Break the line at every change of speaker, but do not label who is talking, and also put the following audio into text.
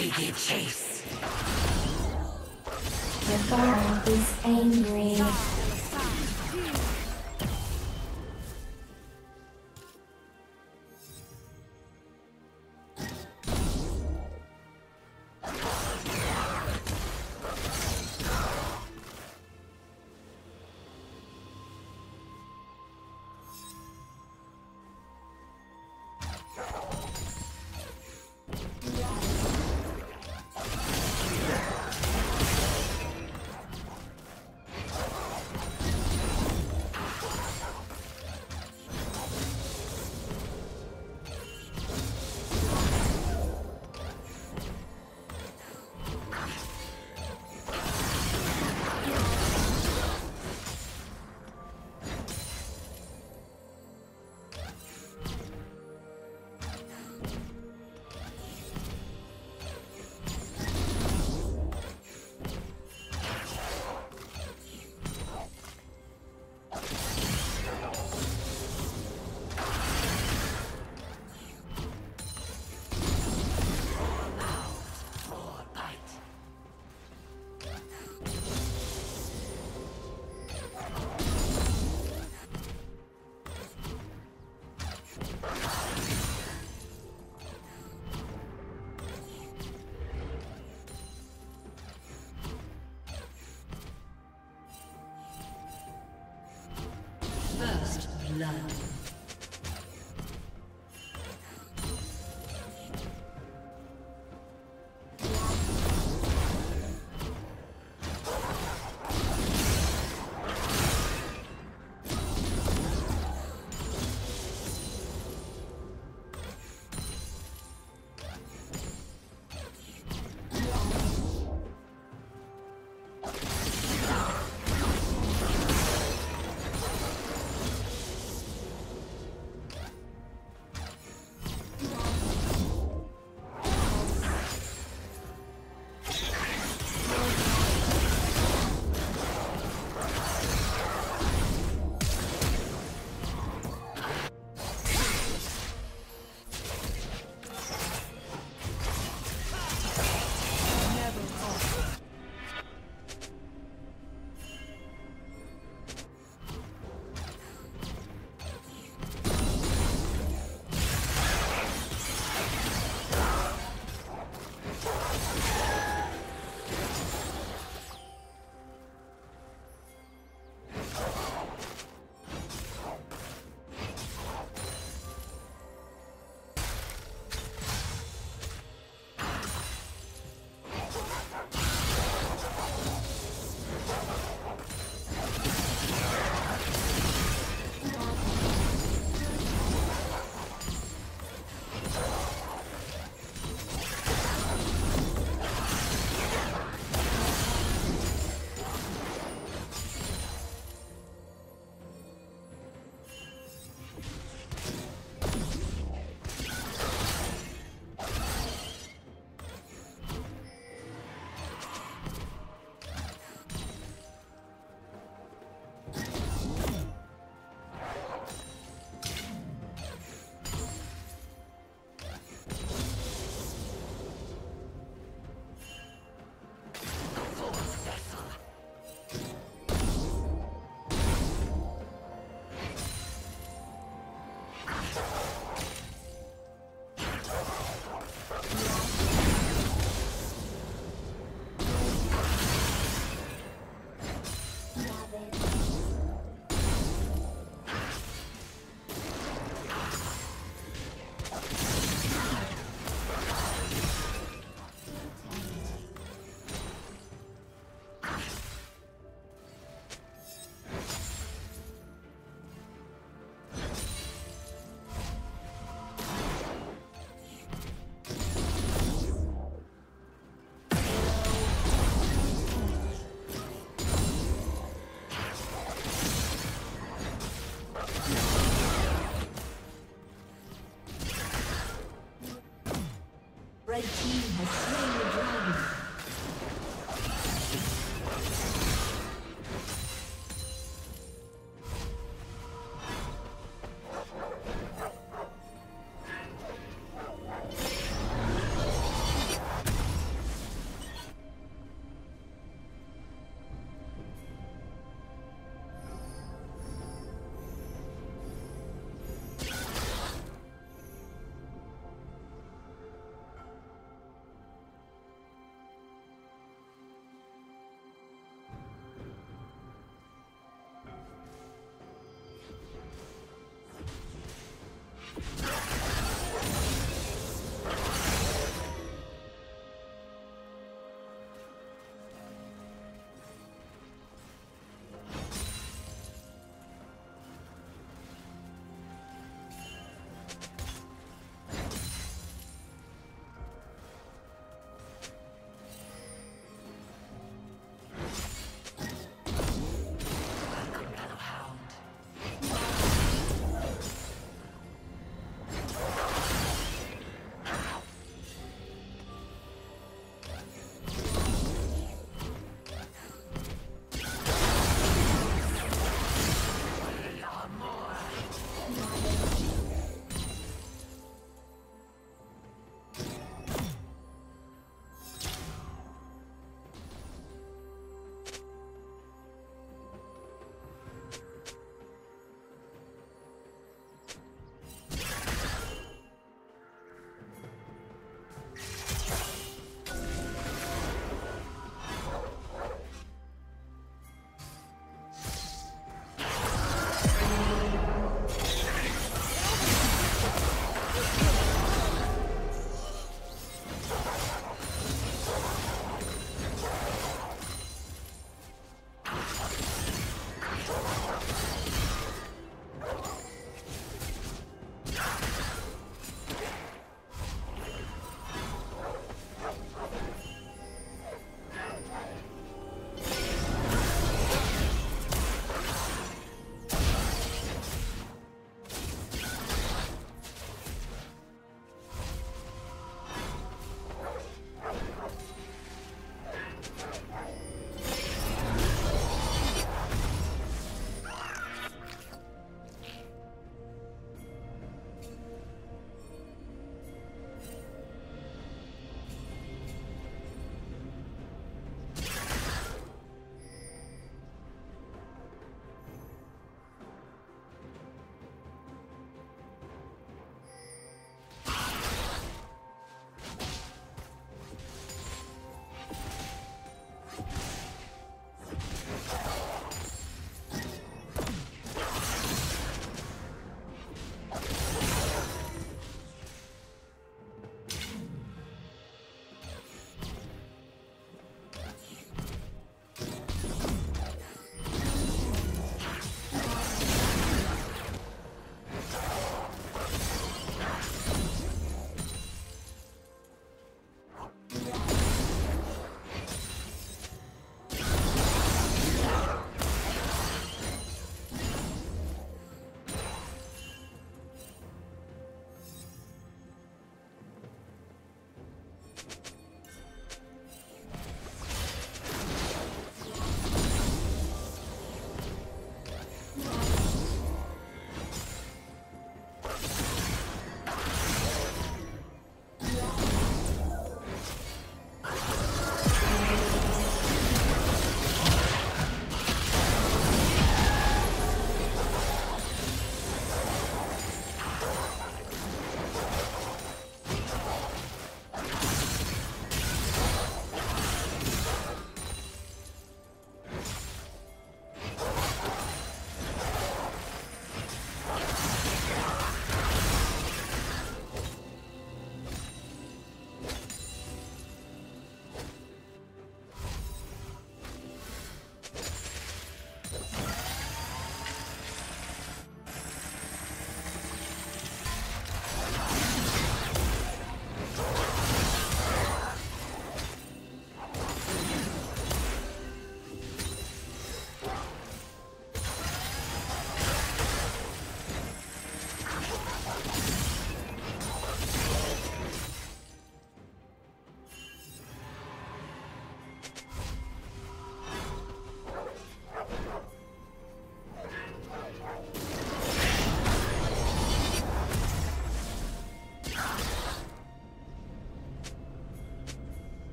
We give chase.
The Baron is angry.
Blood.
Red team has slain